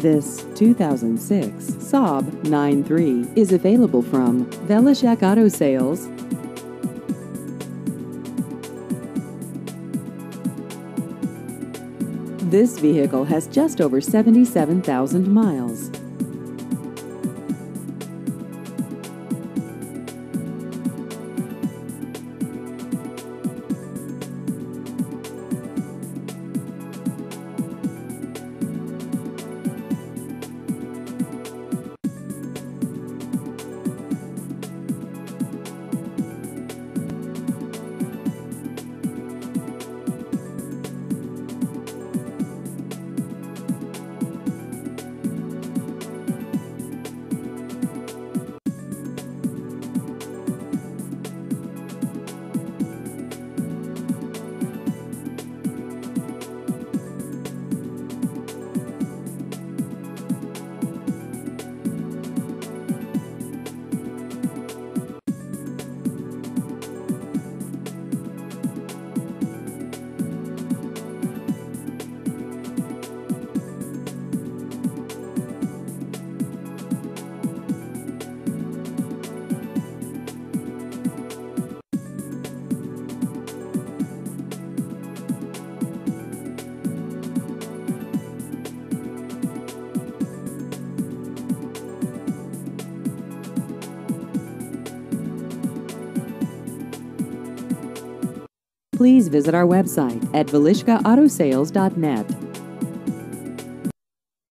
This 2006 Saab 9.3 is available from Velishek Auto Sales. This vehicle has just over 77,000 miles. Please visit our website at velishekautosales.net.